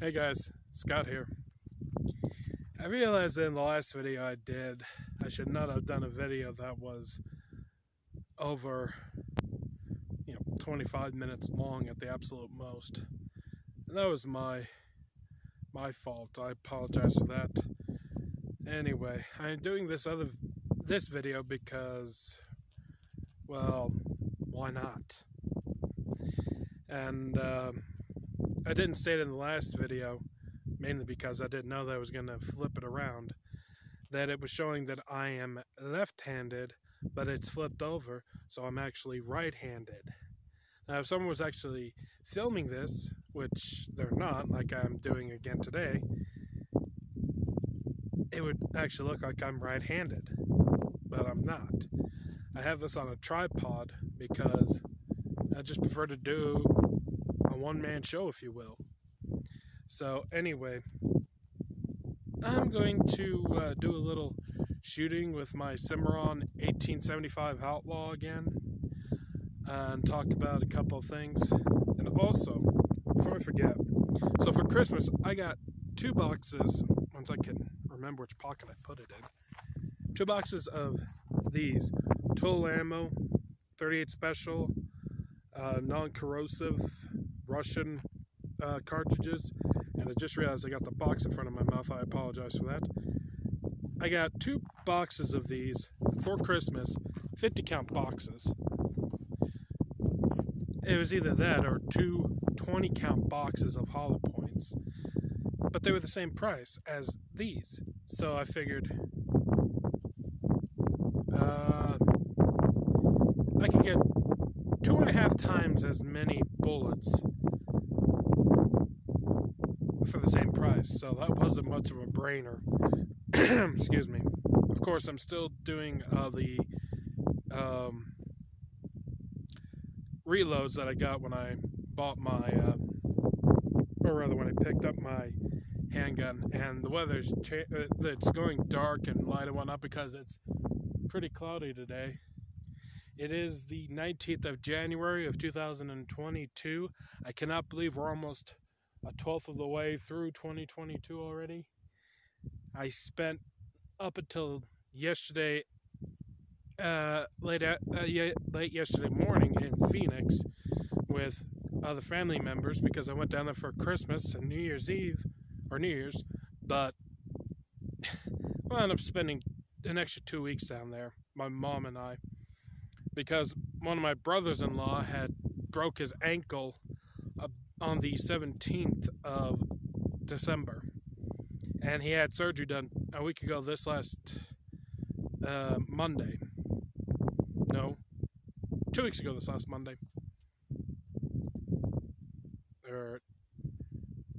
Hey guys, Scott here. I realized in the last video I did, I should not have done a video that was over, you know, 25 minutes long at the absolute most. And that was my, my fault. I apologize for that. Anyway, I'm doing this other, this video because, well, why not? And, um, I didn't state in the last video, mainly because I didn't know that I was going to flip it around, that it was showing that I am left-handed, but it's flipped over, so I'm actually right-handed. Now, if someone was actually filming this, which they're not, like I'm doing again today, it would actually look like I'm right-handed, but I'm not. I have this on a tripod because I just prefer to do a one man show, if you will. So, anyway, I'm going to uh, do a little shooting with my Cimarron 1875 Outlaw again and talk about a couple of things. And also, before I forget, so for Christmas, I got two boxes, once I can remember which pocket I put it in, two boxes of these Total Ammo 38 Special uh, non corrosive Russian uh, cartridges, and I just realized I got the box in front of my mouth. I apologize for that. I got two boxes of these for Christmas, 50 count boxes. It was either that or two 20 count boxes of hollow points, but they were the same price as these. So I figured uh, I could get two and a half times as many bullets for so that wasn't much of a brainer. Excuse me. Of course, I'm still doing uh, the um, reloads that I got when I bought my, uh, or rather, when I picked up my handgun. And the weather's uh, it's going dark and light and whatnot because it's pretty cloudy today. It is the 19th of January of 2022. I cannot believe we're almost a twelfth of the way through 2022 already. I spent up until yesterday, uh, late uh, late yesterday morning in Phoenix with other family members because I went down there for Christmas and New Year's Eve or New Year's, but I ended up spending an extra two weeks down there. My mom and I, because one of my brothers-in-law had broke his ankle on the 17th of December. And he had surgery done a week ago this last uh, Monday. No, two weeks ago this last Monday. Or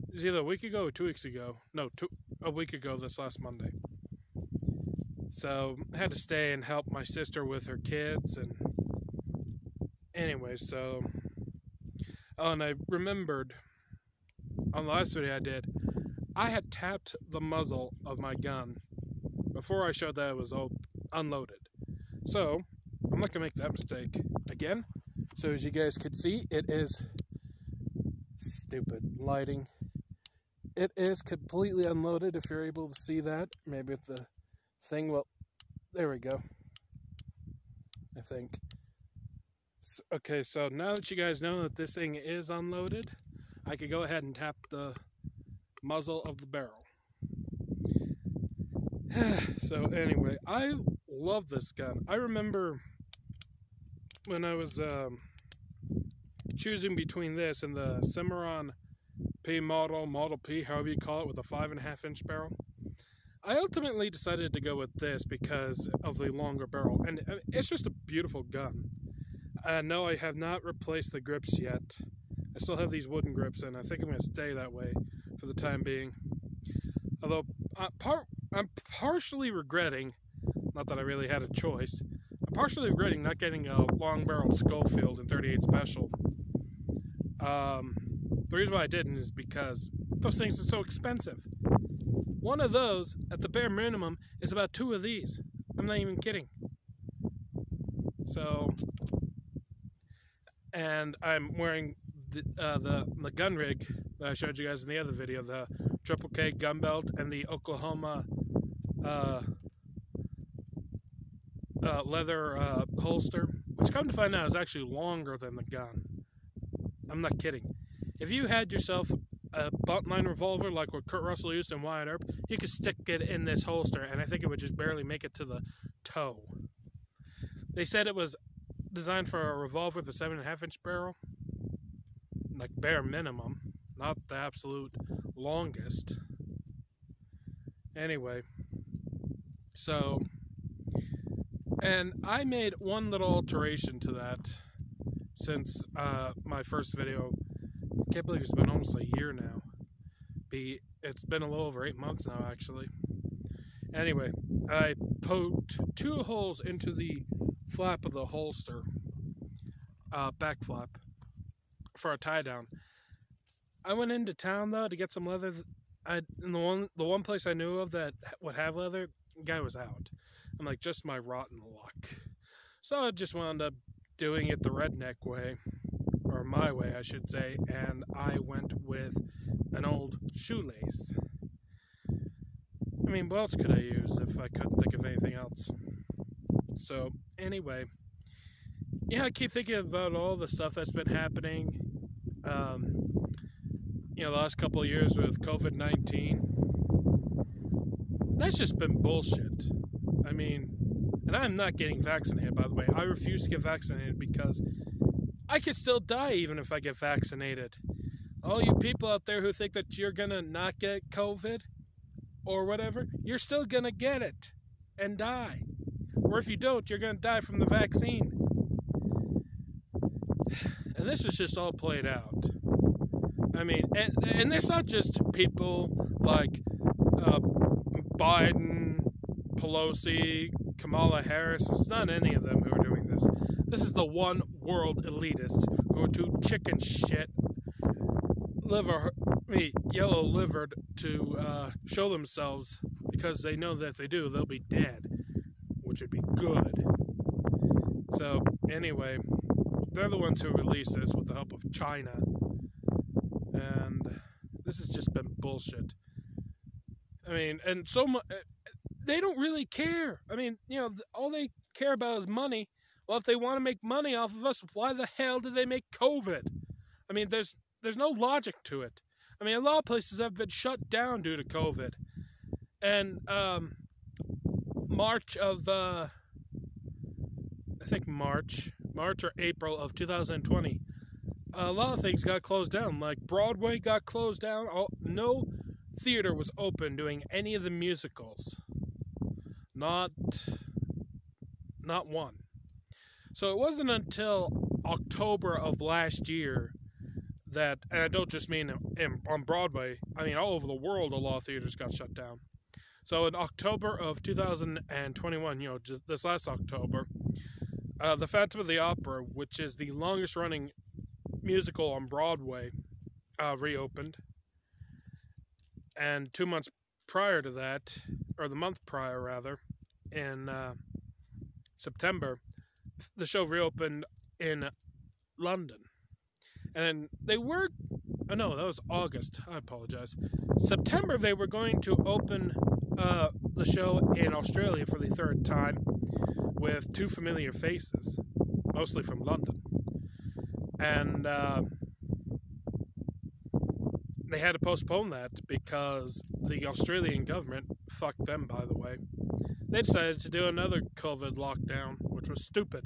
it was either a week ago or two weeks ago. No, two, a week ago this last Monday. So I had to stay and help my sister with her kids and anyway, so Oh, and I remembered on the last video I did, I had tapped the muzzle of my gun before I showed that it was all unloaded. So, I'm not going to make that mistake again. So as you guys could see, it is stupid lighting. It is completely unloaded if you're able to see that. Maybe if the thing will... There we go. I think. Okay, so now that you guys know that this thing is unloaded, I could go ahead and tap the muzzle of the barrel. so anyway, I love this gun. I remember when I was um, choosing between this and the Cimarron P model, Model P, however you call it, with a five and a half inch barrel. I ultimately decided to go with this because of the longer barrel, and uh, it's just a beautiful gun. Uh, no, I have not replaced the grips yet. I still have these wooden grips, and I think I'm going to stay that way for the time being. Although, uh, par I'm partially regretting, not that I really had a choice, I'm partially regretting not getting a long-barreled Schofield in 38 Special. Um, the reason why I didn't is because those things are so expensive. One of those, at the bare minimum, is about two of these. I'm not even kidding. So, and I'm wearing the, uh, the, the gun rig that I showed you guys in the other video, the Triple K gun belt and the Oklahoma uh, uh, leather uh, holster, which come to find out is actually longer than the gun. I'm not kidding. If you had yourself a buntline revolver like what Kurt Russell used in Wyatt Earp, you could stick it in this holster, and I think it would just barely make it to the toe. They said it was designed for a revolver with a seven and a half inch barrel, like bare minimum, not the absolute longest. Anyway, so, and I made one little alteration to that since uh, my first video I can't believe it's been almost a year now. Be it's been a little over eight months now, actually. Anyway, I poked two holes into the flap of the holster, uh, back flap, for a tie down. I went into town though to get some leather. I and the one the one place I knew of that would have leather, guy was out. I'm like, just my rotten luck. So I just wound up doing it the redneck way or my way, I should say, and I went with an old shoelace. I mean, what else could I use if I couldn't think of anything else? So, anyway, yeah, I keep thinking about all the stuff that's been happening. Um, you know, the last couple of years with COVID 19. That's just been bullshit. I mean, and I'm not getting vaccinated, by the way. I refuse to get vaccinated because I could still die even if I get vaccinated. All you people out there who think that you're gonna not get COVID or whatever, you're still gonna get it and die. Or if you don't, you're gonna die from the vaccine. And this is just all played out. I mean, and, and it's not just people like uh, Biden, Pelosi, Kamala Harris. It's not any of them who are doing this. This is the one world elitists who are too chicken shit, liver, me, yellow livered to uh, show themselves because they know that if they do, they'll be dead, which would be good. So, anyway, they're the ones who released this with the help of China. And this has just been bullshit. I mean, and so much. They don't really care. I mean, you know, all they care about is money well, if they want to make money off of us, why the hell did they make COVID? I mean, there's there's no logic to it. I mean, a lot of places have been shut down due to COVID, and um, March of uh, I think March, March or April of 2020, a lot of things got closed down. Like Broadway got closed down. All, no theater was open doing any of the musicals. Not not one. So it wasn't until October of last year that, and I don't just mean in, on Broadway, I mean all over the world, a lot of theaters got shut down. So in October of 2021, you know, just this last October, uh, The Phantom of the Opera, which is the longest running musical on Broadway, uh, reopened. And two months prior to that, or the month prior rather, in uh, September, the show reopened in London. And they were, oh no, that was August. I apologize. September, they were going to open uh, the show in Australia for the third time with two familiar faces, mostly from London. And uh, they had to postpone that because the Australian government, fucked them by the way, they decided to do another COVID lockdown which was stupid.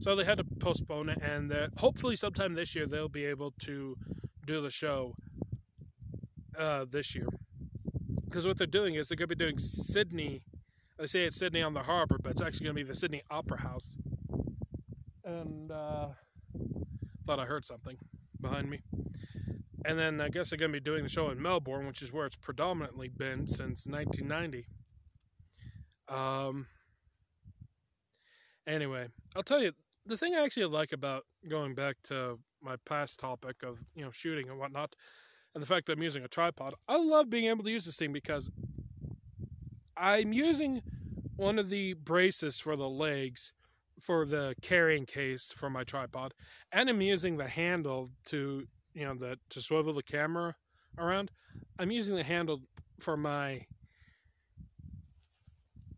So they had to postpone it, and hopefully, sometime this year, they'll be able to do the show uh, this year. Because what they're doing is they're going to be doing Sydney. They say it's Sydney on the Harbour, but it's actually going to be the Sydney Opera House. And uh, thought I heard something behind me. And then I guess they're going to be doing the show in Melbourne, which is where it's predominantly been since 1990. Um, Anyway, I'll tell you the thing I actually like about going back to my past topic of you know shooting and whatnot, and the fact that I'm using a tripod. I love being able to use this thing because I'm using one of the braces for the legs for the carrying case for my tripod, and I'm using the handle to you know the to swivel the camera around, I'm using the handle for my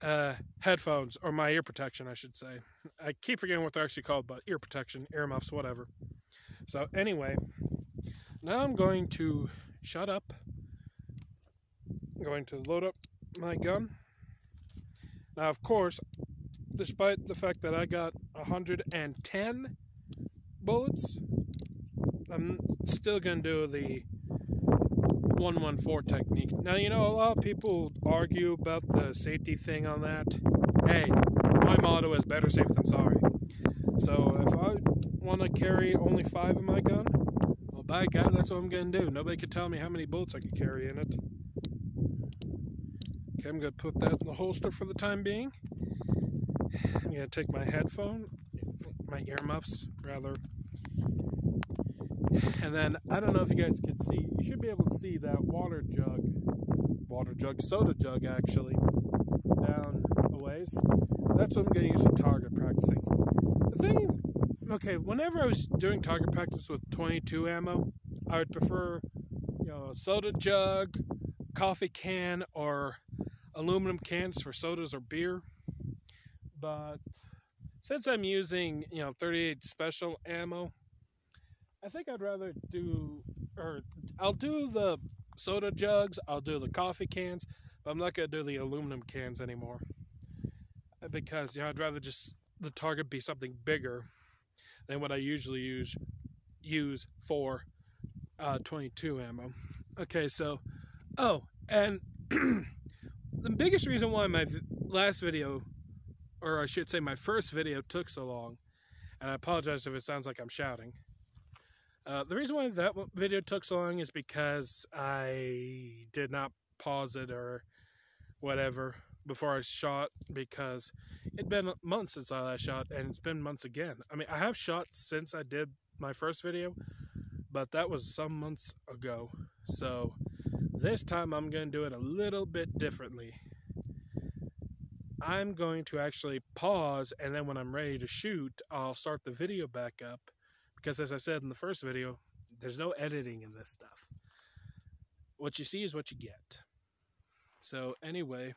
uh, headphones or my ear protection, I should say. I keep forgetting what they're actually called, but ear protection, earmuffs, whatever. So, anyway, now I'm going to shut up. I'm going to load up my gun. Now, of course, despite the fact that I got 110 bullets, I'm still going to do the 114 technique. Now, you know, a lot of people argue about the safety thing on that. Hey, my motto is better safe than sorry. So if I want to carry only five in my gun, by God, that's what I'm going to do. Nobody can tell me how many bullets I could carry in it. Okay, I'm going to put that in the holster for the time being. I'm going to take my headphone, my earmuffs, rather, and then I don't know if you guys can see, you should be able to see that water jug, water jug, soda jug actually, down a ways. That's what I'm going to use for target practicing. The thing okay, whenever I was doing target practice with 22 ammo, I would prefer, you know, soda jug, coffee can, or aluminum cans for sodas or beer. But since I'm using, you know, 38 special ammo, I think I'd rather do, or I'll do the soda jugs, I'll do the coffee cans, but I'm not going to do the aluminum cans anymore. Because, you know, I'd rather just the target be something bigger than what I usually use use for uh, 22 ammo. Okay, so, oh, and the biggest reason why my last video, or I should say my first video, took so long, and I apologize if it sounds like I'm shouting, uh, the reason why that video took so long is because I did not pause it or whatever before I shot because it'd been months since I last shot and it's been months again. I mean, I have shot since I did my first video, but that was some months ago. So this time I'm going to do it a little bit differently. I'm going to actually pause and then when I'm ready to shoot, I'll start the video back up because as I said in the first video, there's no editing in this stuff. What you see is what you get. So anyway,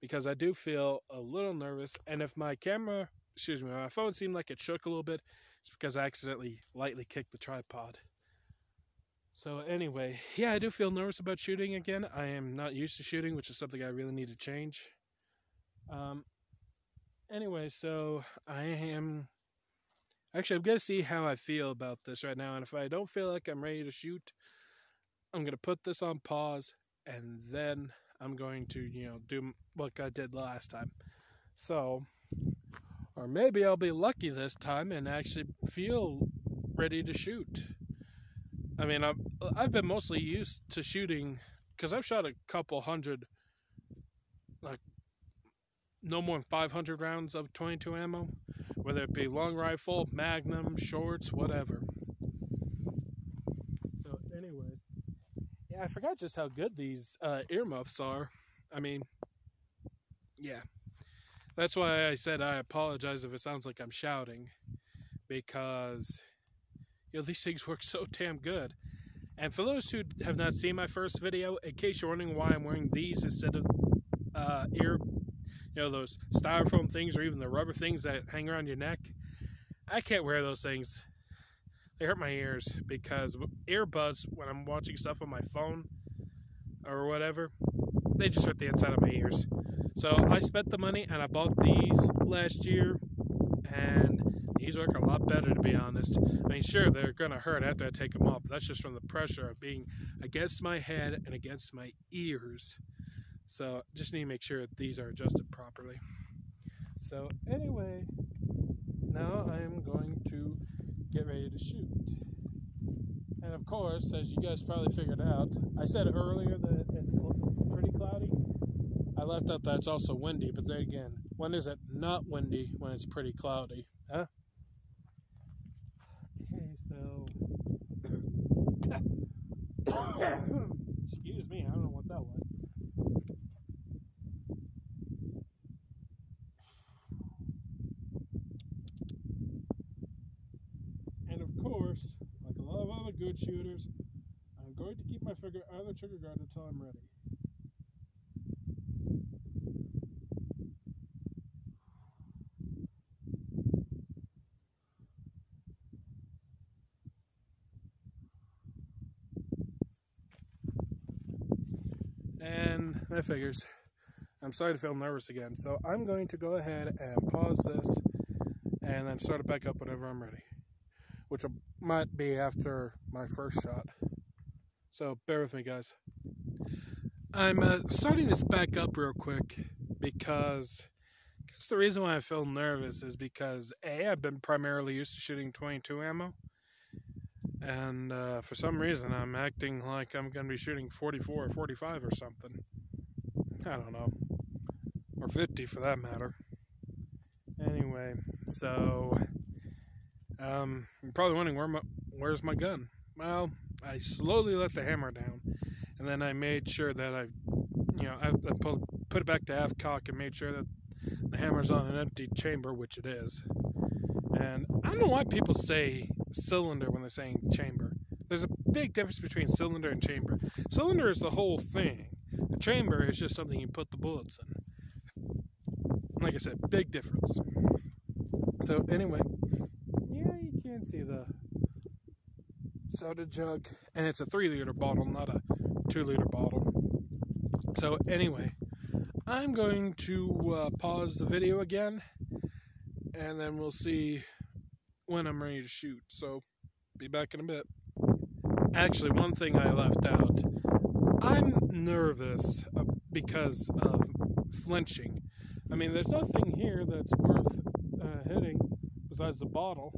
because I do feel a little nervous, and if my camera, excuse me, my phone seemed like it shook a little bit, it's because I accidentally lightly kicked the tripod. So anyway, yeah, I do feel nervous about shooting again. I am not used to shooting, which is something I really need to change. Um, anyway, so I am Actually, I'm to see how I feel about this right now. And if I don't feel like I'm ready to shoot, I'm to put this on pause and then I'm going to, you know, do what I did last time. So, or maybe I'll be lucky this time and actually feel ready to shoot. I mean, I've, I've been mostly used to shooting because I've shot a couple hundred, like no more than 500 rounds of 22 ammo whether it be long rifle, magnum, shorts, whatever. So anyway, yeah, I forgot just how good these uh, earmuffs are. I mean, yeah, that's why I said I apologize if it sounds like I'm shouting, because you know these things work so damn good. And for those who have not seen my first video, in case you're wondering why I'm wearing these instead of uh, ear you know, those styrofoam things or even the rubber things that hang around your neck. I can't wear those things. They hurt my ears because earbuds, when I'm watching stuff on my phone or whatever, they just hurt the inside of my ears. So I spent the money and I bought these last year and these work a lot better to be honest. I mean, sure, they're to hurt after I take them off. That's just from the pressure of being against my head and against my ears. So just need to make sure that these are adjusted properly. So anyway, now I am going to get ready to shoot. And of course, as you guys probably figured out, I said earlier that it's pretty cloudy. I left out that it's also windy, but then again, when is it not windy when it's pretty cloudy? Huh? Okay, so. Excuse me, I don't know what that was. Going to keep my finger out of the trigger guard until I'm ready. And that figures. I'm starting to feel nervous again. So I'm going to go ahead and pause this and then start it back up whenever I'm ready, which might be after my first shot. So bear with me, guys. I'm uh, starting this back up real quick because guess the reason why I feel nervous is because A, I've been primarily used to shooting 22 ammo. And uh, for some reason, I'm acting like I'm going to be shooting 44 or 45 or something. I don't know. Or 50 for that matter. Anyway, so um, you're probably wondering where my, where's my gun. Well, I slowly let the hammer down, and then I made sure that I, you know, I, I put, put it back to half cock and made sure that the hammer's on an empty chamber, which it is. And I don't know why people say cylinder when they're saying chamber. There's a big difference between cylinder and chamber. Cylinder is the whole thing. A chamber is just something you put the bullets in like I said, big difference. So anyway, yeah, you can see the soda jug, and it's a three liter bottle, not a two liter bottle. So anyway, I'm going to uh, pause the video again, and then we'll see when I'm ready to shoot. So be back in a bit. Actually, one thing I left out. I'm nervous uh, because of flinching. I mean, there's nothing here that's worth uh, hitting besides the bottle.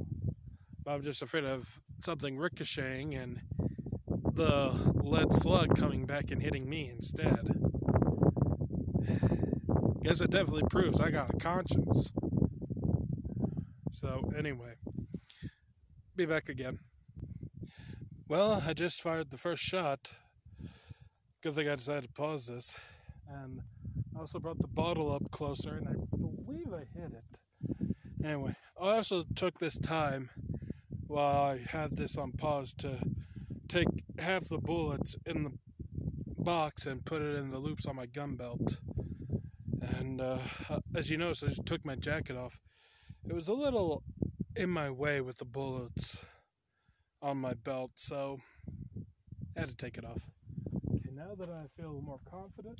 But I'm just afraid of something ricocheting and the lead slug coming back and hitting me instead. Guess it definitely proves I got a conscience. So, anyway, be back again. Well, I just fired the first shot. Good thing I decided to pause this. And I also brought the bottle up closer and I believe I hit it. Anyway, I also took this time while I had this on pause to take half the bullets in the box and put it in the loops on my gun belt. And uh, as you notice, I just took my jacket off. It was a little in my way with the bullets on my belt, so I had to take it off. Okay, now that I feel more confident,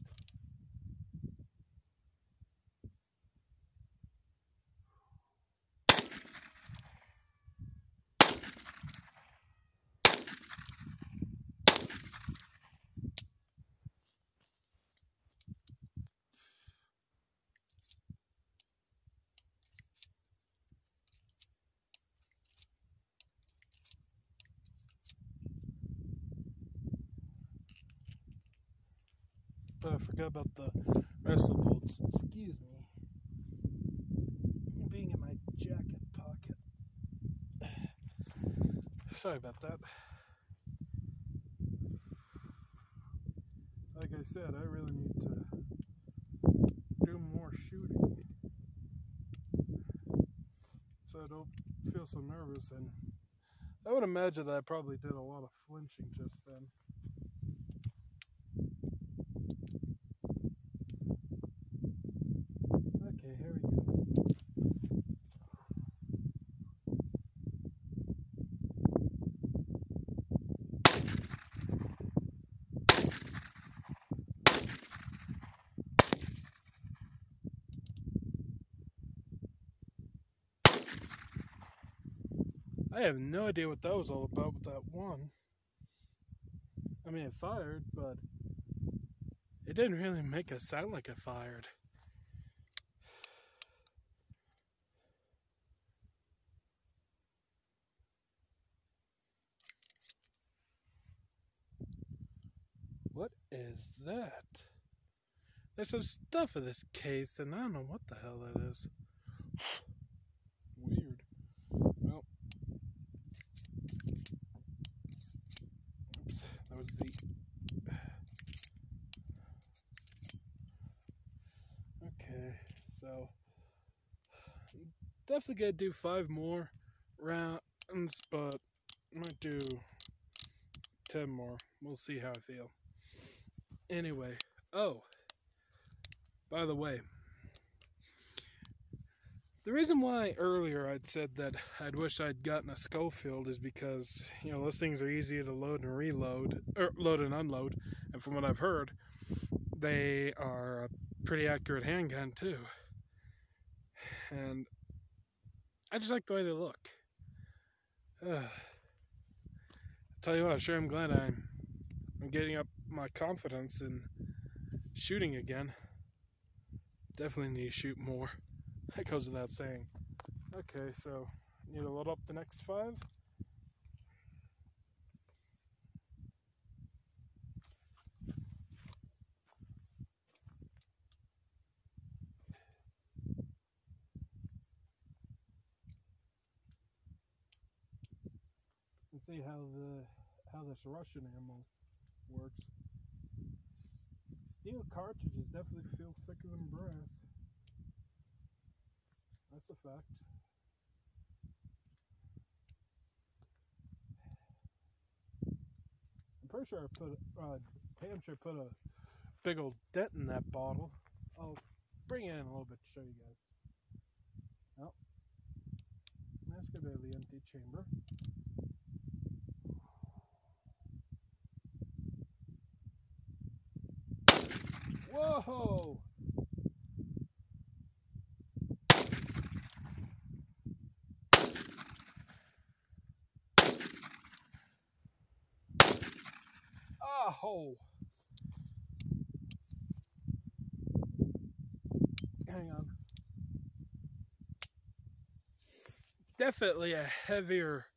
I forgot about the the bolts. Excuse me. Being in my jacket pocket. Sorry about that. Like I said, I really need to do more shooting. So I don't feel so nervous and I would imagine that I probably did a lot of flinching just then. I have no idea what that was all about with that one. I mean, it fired, but it didn't really make it sound like it fired. What is that? There's some stuff in this case, and I don't know what the hell that is. So definitely gonna do five more rounds, but I might do ten more. we'll see how I feel. Anyway, oh, by the way, the reason why earlier I'd said that I'd wish I'd gotten a Schofield is because, you know, those things are easy to load and reload, or load and unload, and from what I've heard, they are a pretty accurate handgun too. And I just like the way they look. Uh, tell you what, sure I'm glad I'm, I'm getting up my confidence in shooting again. Definitely need to shoot more. That goes without saying. Okay, so need to load up the next five. See how the how this Russian ammo works. S- Steel cartridges definitely feel thicker than brass. That's a fact. I'm pretty sure I put, uh, damn sure put a big old dent in that bottle. I'll bring it in a little bit to show you guys. Oh, that's gonna be the empty chamber. Whoa! Oh! Hang on. Definitely a heavier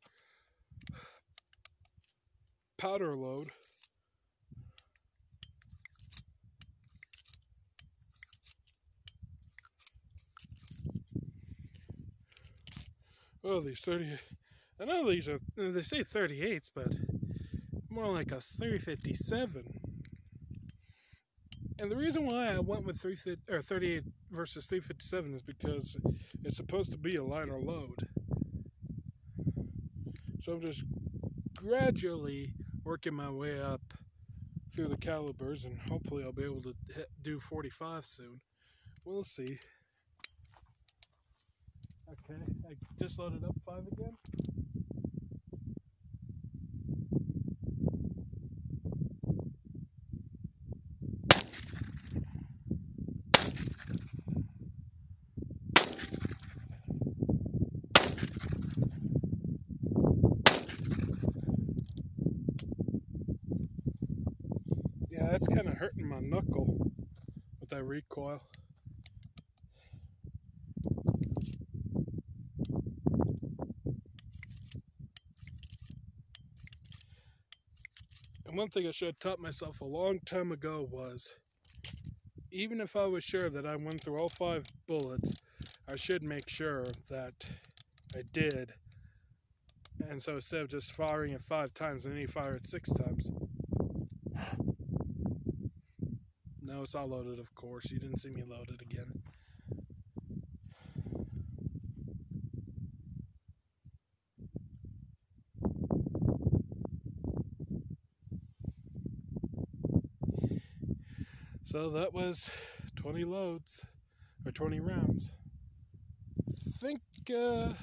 powder load. Oh, these 30. I know these are, they say 38s, but more like a 357. And the reason why I went with 350, or 38 versus 357 is because it's supposed to be a lighter load. So I'm just gradually working my way up through the calibers, and hopefully I'll be able to hit, do 45 soon. We'll see. I just loaded up five again. Yeah, that's kind of hurting my knuckle with that recoil. One thing I should have taught myself a long time ago was even if I was sure that I went through all five bullets, I should make sure that I did. And so instead of just firing it five times, I need to fire it six times. No, it's all loaded, of course. You didn't see me load it again. So that was 20 loads, or 20 rounds. think, uh,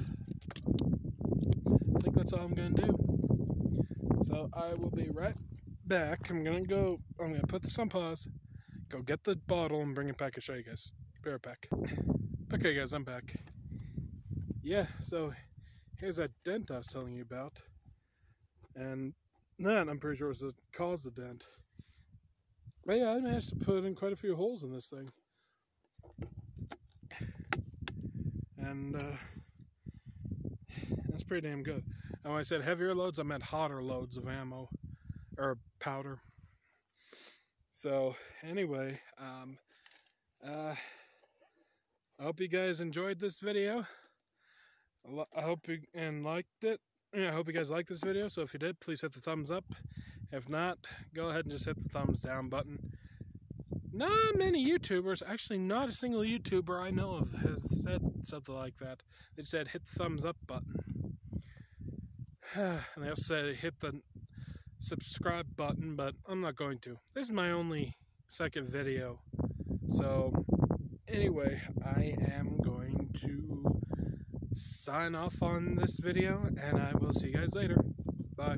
I think that's all I'm gonna do. So I will be right back. I'm gonna go, I'm gonna put this on pause, go get the bottle and bring it back and show you guys. Be right back. Okay guys, I'm back. Yeah, so here's that dent I was telling you about. And that I'm pretty sure was the cause of the dent. But yeah, I managed to put in quite a few holes in this thing. And uh, that's pretty damn good. And when I said heavier loads, I meant hotter loads of ammo or powder. So anyway, um, uh, I hope you guys enjoyed this video. I hope you and liked it. I hope you guys liked this video. So if you did, please hit the thumbs up. If not, go ahead and just hit the thumbs down button. Not many YouTubers, actually not a single YouTuber I know of has said something like that. They said hit the thumbs up button. and they also said hit the subscribe button, but I'm not going to. This is my only second video. So, anyway, I am going to sign off on this video, and I will see you guys later. Bye.